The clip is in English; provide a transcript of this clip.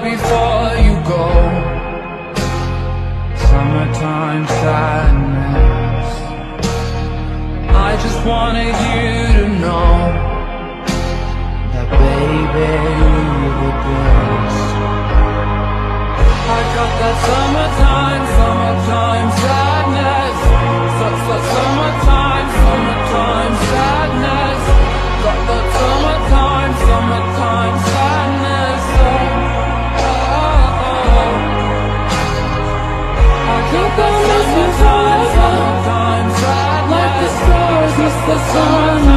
before you go. Summertime sadness. I just wanted you to know That baby, you're the best. I got that summertime the sun